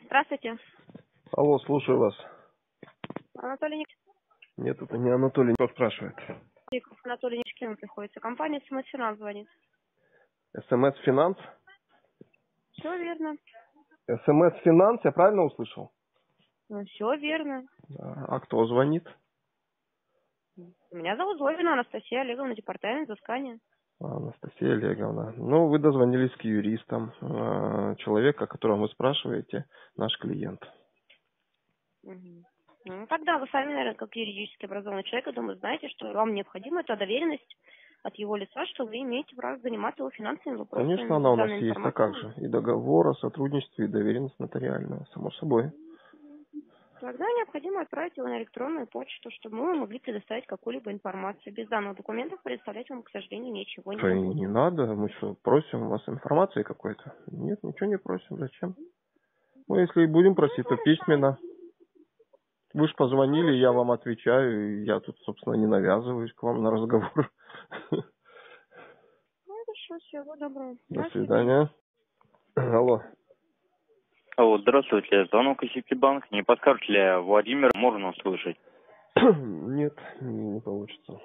Здравствуйте. Алло, слушаю вас. Анатолий Ник- Нет, это не Анатолий, кто спрашивает. Анатолий Ничкин приходится. Компания СМС Финанс звонит. СМС Финанс? Все верно. СМС Финанс, я правильно услышал? Ну, все верно. А кто звонит? Меня зовут Злобина Анастасия Олеговна, департамент взыскания. А, Анастасия Олеговна. Ну, вы дозвонились к юристам. А, Человек, о котором вы спрашиваете, наш клиент. Ну, тогда вы сами, наверное, как юридически образованный человек, я думаю, знаете, что вам необходима эта доверенность от его лица, что вы имеете право заниматься его финансовыми вопросами. Конечно, она у нас есть, а как же? И договор о сотрудничестве, и доверенность нотариальная, само собой. Тогда необходимо отправить его на электронную почту, чтобы мы могли предоставить какую-либо информацию. Без данных документов предоставлять вам, к сожалению, ничего Да и не не надо, мы что, просим у вас информации какой-то? Нет, ничего не просим, зачем? Ну, если и будем просить, то письменно. Вы же позвонили, я вам отвечаю, и я тут, собственно, не навязываюсь к вам на разговор. Ну, хорошо, всего доброго. До свидания. Алло. Алло, здравствуйте. Звонок из Ситибанк. Не подскажете ли, Владимир можно услышать? Нет, не не получится.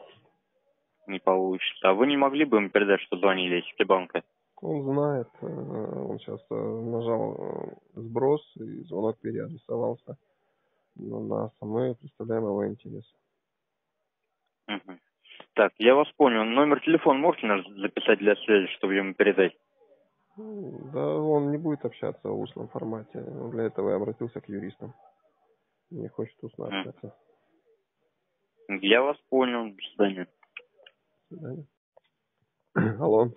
Не получится. А вы не могли бы им передать, что звонили из Ситибанка? Он знает, э, он сейчас э, нажал э, сброс, и звонок переадресовался. Но на самые представляем его интерес. Мгм. Так, я вас понял. Номер телефона можете записать для связи, чтобы ему передать? Да, он не будет общаться в устном формате. Для этого я обратился к юристам. Не хочет устно общаться. Я вас понял. До свидания. До свидания. Алло.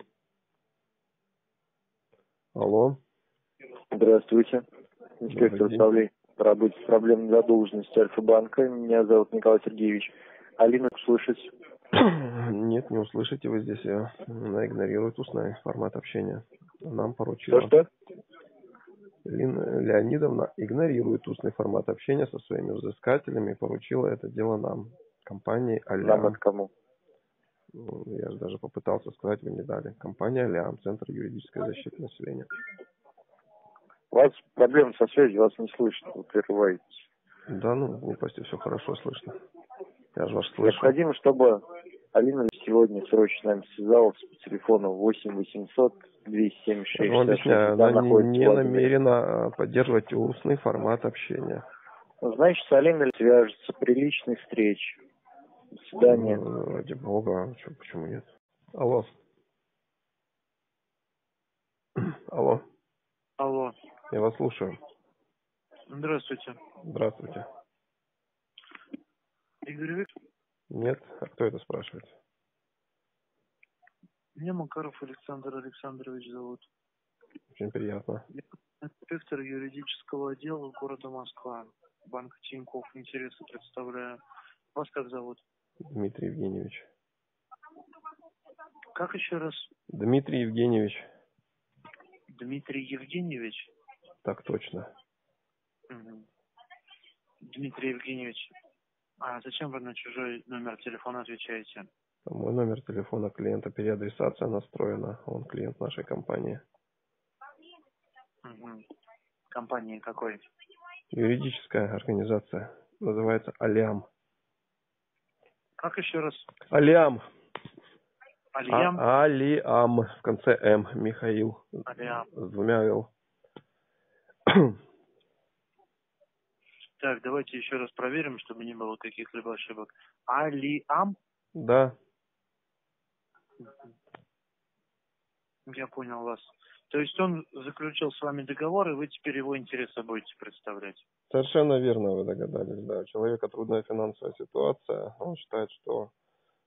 Алло. Здравствуйте. Инспектор управления по работе с проблемной задолженностью Альфа-банка. Меня зовут Николай Сергеевич. Алина, слышать? Нет, не услышите вы здесь. ее. Она игнорирует устный формат общения. Нам поручила. Что-что? Лина Леонидовна игнорирует устный формат общения со своими взыскателями и поручила это дело нам, компании Нам Алям. от кому? Ну, Я же даже попытался сказать, вы не дали. Компания Алям, Центр юридической защиты населения. У вас проблемы со связью, вас не слышно, вы прерываетесь. Да, ну, глупости, все хорошо слышно. Я же вас слышу. Необходимо, чтобы Алина сегодня срочно с нами связалась по телефону 8 800 276 Я вам объясняю, она не, не намерена а, поддерживать устный формат общения. Ну, Значит, с Алиной свяжется при личной встрече. До свидания. Ну, ради бога, а чё, почему нет? Алло. Алло, Алло. я вас слушаю. Здравствуйте. Здравствуйте. Игорь Викторович, Нет? А кто это спрашивает? меня Макаров Александр Александрович зовут. Очень приятно. Я инспектор юридического отдела города Москва. Банк Тинькофф интересы представляю. Вас как зовут? Дмитрий Евгеньевич. Как еще раз? Дмитрий Евгеньевич. Дмитрий Евгеньевич? Так точно. Дмитрий Евгеньевич, а зачем вы на чужой номер телефона отвечаете? Мой номер телефона клиента, переадресация настроена. Он клиент нашей компании. Мгм. Компании какой? Юридическая организация. Называется Алям. Как еще раз? Алям. Альям? А- Алиам. В конце М. Михаил. Алиам. С двумя Л. Так, давайте еще раз проверим, чтобы не было каких-либо ошибок. Алиам? Да. Я понял вас. То есть он заключил с вами договор, и вы теперь его интересы будете представлять. Совершенно верно вы догадались, да. У человека трудная финансовая ситуация. Он считает, что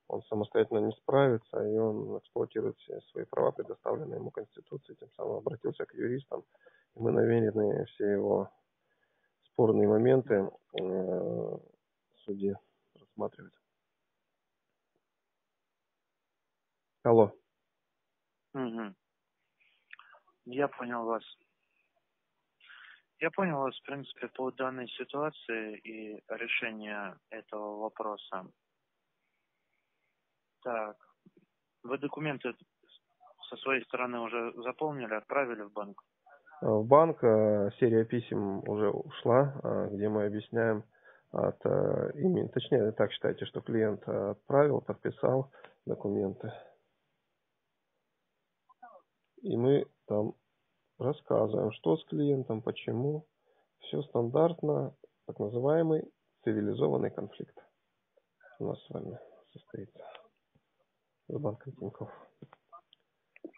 он самостоятельно не справится, и он эксплуатирует все свои права, предоставленные ему Конституцией, тем самым обратился к юристам. И мы намерены все его спорные моменты э, суде рассматривать. Алло. Мгм. Я понял вас. Я понял вас, в принципе, по данной ситуации и решению этого вопроса. Так, вы документы со своей стороны уже заполнили, отправили в банк? В банк. Серия писем уже ушла, где мы объясняем от имени, точнее, так считайте, что клиент отправил, подписал документы. И мы там рассказываем, что с клиентом, почему. Все стандартно, так называемый цивилизованный конфликт у нас с вами состоится с банком Тинькофф.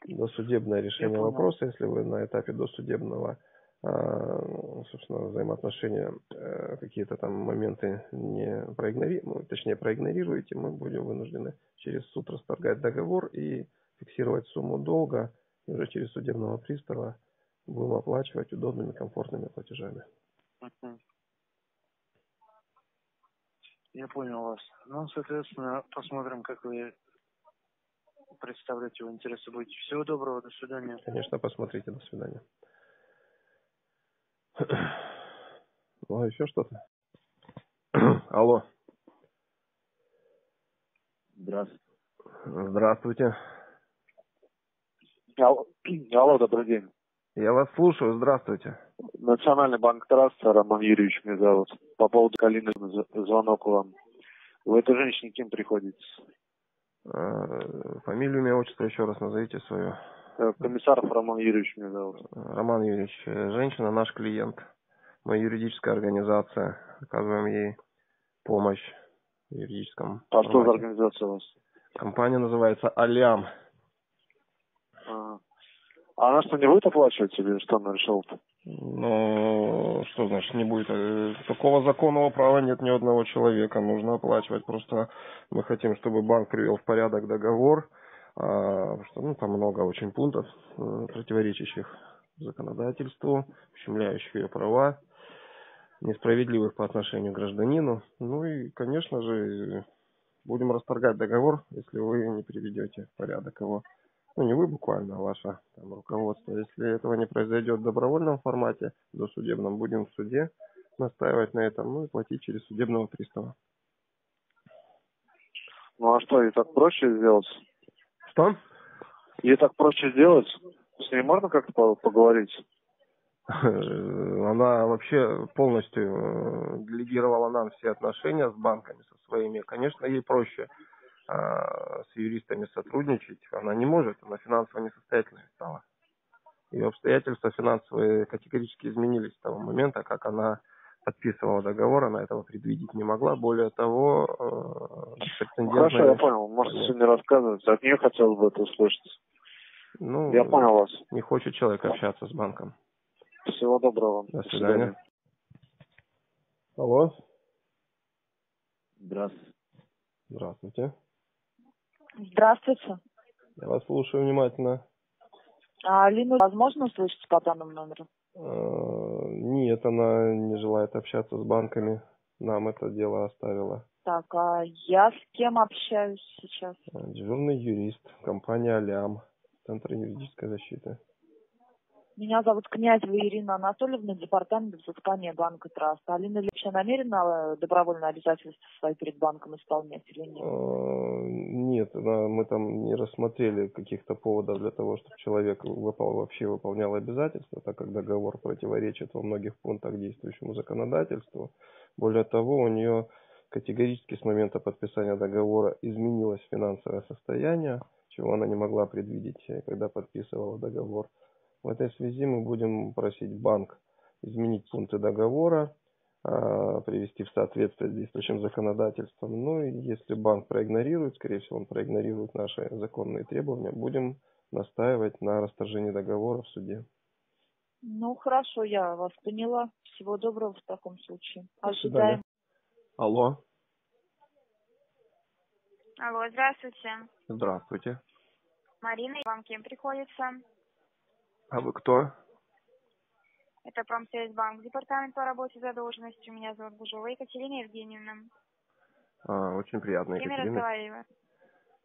Досудебное решение вопроса, если вы на этапе досудебного а, собственно, взаимоотношения, э, какие-то там моменты не проигнорируете, ну, точнее проигнорируете, мы будем вынуждены через суд расторгать договор и фиксировать сумму долга, и уже через судебного пристава будем оплачивать удобными, комфортными платежами. Я понял вас. Ну, соответственно, посмотрим, как вы представлять его интересы будете. Всего доброго, до свидания. Конечно, посмотрите, до свидания. Ну, а еще что-то? Алло. Здравствуйте. Здравствуйте. Алло, Алло, добрый день. Я вас слушаю, здравствуйте. Национальный банк Траста, Роман Юрьевич меня зовут. По поводу Калины звонок вам. Вы этой женщине кем приходитесь? Э, фамилию, имя, отчество еще раз назовите свое. Э, Комиссаров Роман Юрьевич меня зовут. Роман Юрьевич, э, женщина наш клиент. Мы юридическая организация. Оказываем ей помощь в юридическом. А формате. что за организация у вас? Компания называется Алям. А, она что, не будет оплачивать или что она решила-то? Ну, что значит не будет? Э, такого законного права нет ни одного человека. Нужно оплачивать. Просто мы хотим, чтобы банк привел в порядок договор. А, что, ну, там много очень пунктов, э, противоречащих законодательству, ущемляющих ее права, несправедливых по отношению к гражданину. Ну и, конечно же, будем расторгать договор, если вы не приведете в порядок его ну не вы буквально, а ваше там, руководство. Если этого не произойдет в добровольном формате, до судебном, будем в суде настаивать на этом, ну и платить через судебного пристава. Ну а что, и так проще сделать? Что? И так проще сделать? С ней можно как-то поговорить? Она вообще полностью э, делегировала нам все отношения с банками, со своими. Конечно, ей проще с юристами сотрудничать, она не может, она финансово несостоятельной стала. Ее обстоятельства финансовые категорически изменились с того момента, как она подписывала договор, она этого предвидеть не могла. Более того, э, Хорошо, я понял. Можете не рассказывать. От нее хотелось бы это услышать. Ну, я понял вас. Не хочет человек общаться с банком. Всего доброго. До свидания. До свидания. Алло. Здравствуйте. Здравствуйте. Здравствуйте. Я вас слушаю внимательно. А Алину возможно услышать по данному номеру? А, нет, она не желает общаться с банками. Нам это дело оставила. Так, а я с кем общаюсь сейчас? Дежурный юрист, компания Алям, Центр юридической защиты. Меня зовут Князева Ирина Анатольевна, департамент взыскания банка Траст. Алина Ильича намерена э, добровольно обязательства свои перед банком исполнять или нет? А, нет, мы там не рассмотрели каких-то поводов для того, чтобы человек выпол, вообще выполнял обязательства, так как договор противоречит во многих пунктах действующему законодательству. Более того, у нее категорически с момента подписания договора изменилось финансовое состояние, чего она не могла предвидеть, когда подписывала договор. В этой связи мы будем просить банк изменить пункты договора, а, привести в соответствие с действующим законодательством. Ну и если банк проигнорирует, скорее всего он проигнорирует наши законные требования, будем настаивать на расторжении договора в суде. Ну хорошо, я вас поняла. Всего доброго в таком случае. Ожидаем. Алло. Алло, здравствуйте. Здравствуйте. Марина, вам кем приходится? А вы кто? Это Промсвязьбанк, департамент по работе задолженностью. Меня зовут Гужова Екатерина Евгеньевна. А, очень приятно, Екатерина.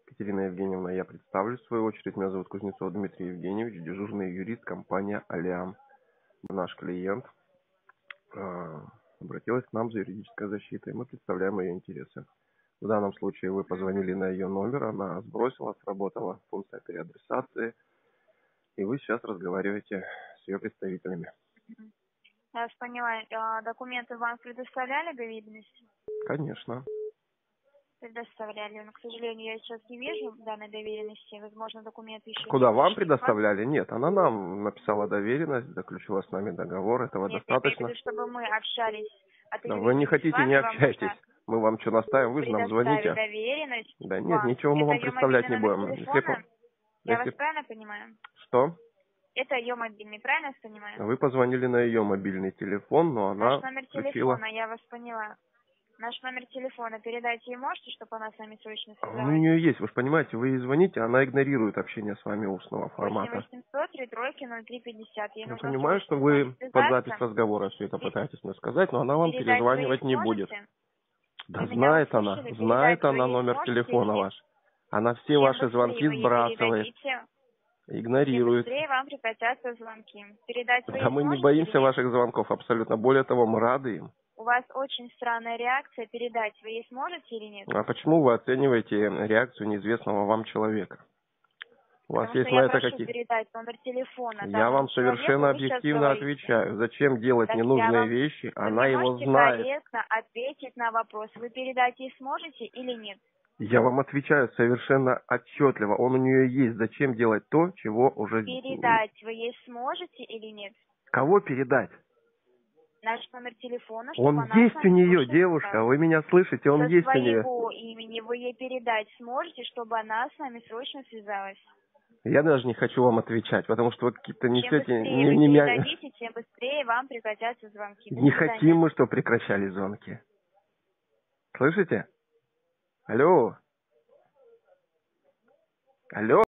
Екатерина Евгеньевна, я представлю в свою очередь. Меня зовут Кузнецов Дмитрий Евгеньевич, дежурный юрист компания Алиам. Наш клиент а, обратилась к нам за юридической защитой. Мы представляем ее интересы. В данном случае вы позвонили на ее номер, она сбросила, сработала функция переадресации – и вы сейчас разговариваете с ее представителями. Я вас поняла. А, Документы в банк предоставляли доверенность? Конечно. Предоставляли. Но, к сожалению, я сейчас не вижу данной доверенности. Возможно, документы еще... Куда вам предоставляли? Нет, она нам написала доверенность, заключила с нами договор, этого Нет, достаточно. виду, чтобы мы общались. от Да вы не хотите, вами, не вам общайтесь. нужно Мы вам что наставим, вы же нам звоните. доверенность Да нет, вам. ничего мы Это вам представлять не будем. по- Я если- вас правильно понимаю? Что? Это ее мобильный, правильно я понимаю? Вы позвонили на ее мобильный телефон, но она Наш номер включила. телефона, я вас поняла. Наш номер телефона передайте ей можете, чтобы она с вами срочно Он у связалась? нее есть, вы же понимаете, вы ей звоните, она игнорирует общение с вами устного формата. 8800 3 тройки 0350. Ей Я нужно понимаю, что вы под запись разговора все это пытаетесь мне сказать, но она вам Передать перезванивать не сможете? будет. Да Вы знает она, знает она номер телефона ваш. Она все ваши звонки сбрасывает, передадите, игнорирует. быстрее вам прекратятся звонки. Передать Да мы не боимся или ваших звонков абсолютно. Более того, мы рады им. У вас очень странная реакция. Передать вы ей сможете или нет? А почему вы оцениваете реакцию неизвестного вам человека? У вас Потому есть на это какие... передать номер телефона. Я вам совершенно объективно отвечаю. Зачем делать Так ненужные вам- вещи? Вы Она его знает. корректно ответить на вопрос. Вы передать ей сможете или нет? Я вам отвечаю совершенно отчетливо. Он у нее есть. Зачем делать то, чего уже... Передать вы ей сможете или нет? Кого передать? Наш номер телефона, чтобы Он она есть у нее, девушка. Вы меня слышите? Он Со есть у нее. имени вы ей передать сможете, чтобы она с вами срочно связалась? Я даже не хочу вам отвечать, потому что вы какие-то Чем несете... быстрее Не, вы не мя- передадите, тем быстрее вам прекратятся звонки. До Не свидания. хотим мы, чтобы прекращались звонки. Слышите? Алло. Алло.